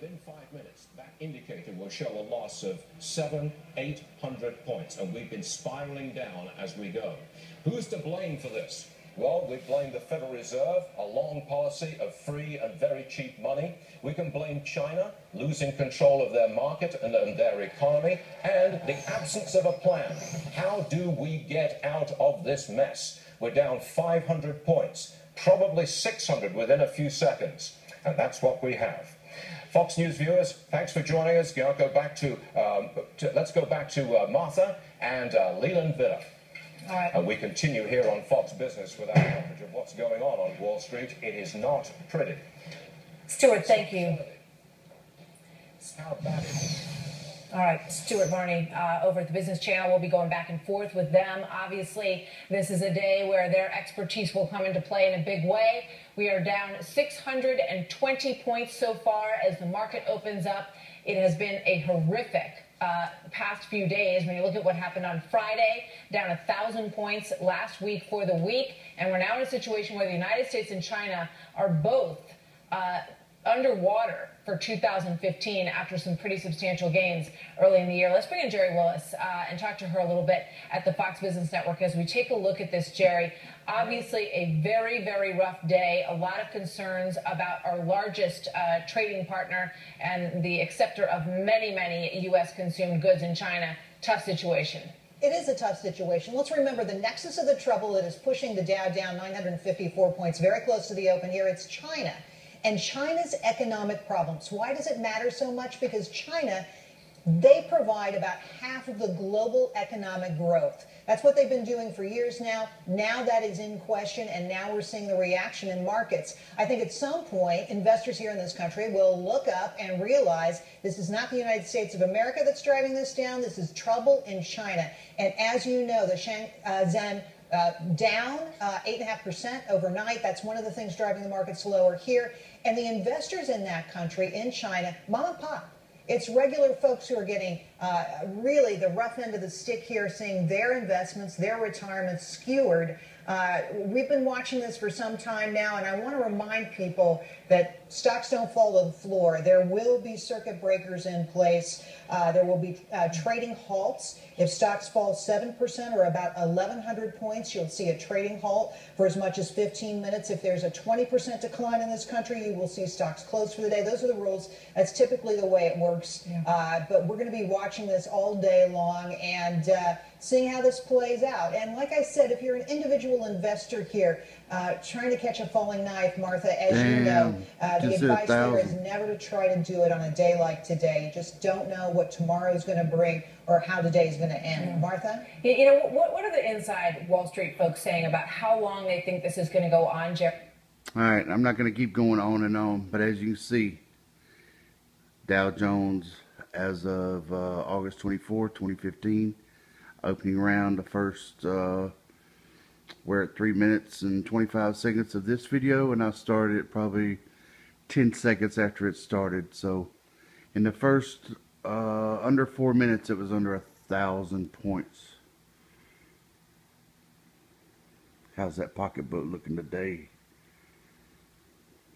within five minutes, that indicator will show a loss of seven, eight hundred points, and we've been spiraling down as we go. Who's to blame for this? Well, we blame the Federal Reserve, a long policy of free and very cheap money. We can blame China, losing control of their market and, and, their economy, and the absence of a plan. How do we get out of this mess? We're down 500 points, probably 600 within a few seconds, and that's what we have. Fox News viewers, thanks for joining us. Go back to, um, to let's go back to uh, Martha and uh, Leland Vittert. All right. And we continue here on Fox Business with our coverage of what's going on on Wall Street. It is not pretty. Stuart, thank you. All right, Stuart Varney uh, over at the Business Channel. We'll be going back and forth with them. Obviously, this is a day where their expertise will come into play in a big way. We are down 620 points so far as the market opens up. It has been a horrific uh, past few days. When you look at what happened on Friday, down a thousand points last week for the week, and we're now in a situation where the United States and China are both uh, underwater for 2015 after some pretty substantial gains early in the year. Let's bring in Gerri Willis uh, and talk to her a little bit at the Fox Business Network as we take a look at this, Gerri. Obviously, a very, very rough day. A lot of concerns about our largest uh, trading partner and the acceptor of many, many U.S. consumed goods in China. Tough situation. It is a tough situation. Let's remember the nexus of the trouble that is pushing the Dow down 954 points, very close to the open here. It's China and China's economic problems. Why does it matter so much? Because China, they provide about half of the global economic growth. That's what they've been doing for years now. Now that is in question, and now we're seeing the reaction in markets. I think at some point, investors here in this country will look up and realize this is not the United States of America that's driving this down. This is trouble in China. And as you know, the Shenzhen uh, uh, down uh, 8.5% overnight. That's one of the things driving the markets lower here. And the investors in that country, in China, mom and pop, it's regular folks who are getting uh, really the rough end of the stick here, seeing their investments, their retirements skewered. Uh, we've been watching this for some time now, and I want to remind people that stocks don't fall to the floor. There will be circuit breakers in place. Uh, there will be uh, trading halts. If stocks fall 7% or about 1,100 points, you'll see a trading halt for as much as 15 minutes. If there's a 20% decline in this country, you will see stocks close for the day. Those are the rules. That's typically the way it works. Yeah. Uh, but we're going to be watching this all day long and uh, seeing how this plays out. And like I said, if you're an individual investor here, uh, trying to catch a falling knife, Martha, as Damn, you know, uh, the advice there is never to try to do it on a day like today. You just don't know what tomorrow is going to bring or how the day is going to end. Yeah. Martha? You know, what, what are the inside Wall Street folks saying about how long they think this is going to go on, Jeff? All right, I'm not going to keep going on and on, but as you can see, Dow Jones as of uh, August 24, 2015, opening round, the first uh, we're at 3 minutes and 25 seconds of this video and I started it probably 10 seconds after it started. So in the first uh, under 4 minutes it was under a thousand points. How's that pocketbook looking today?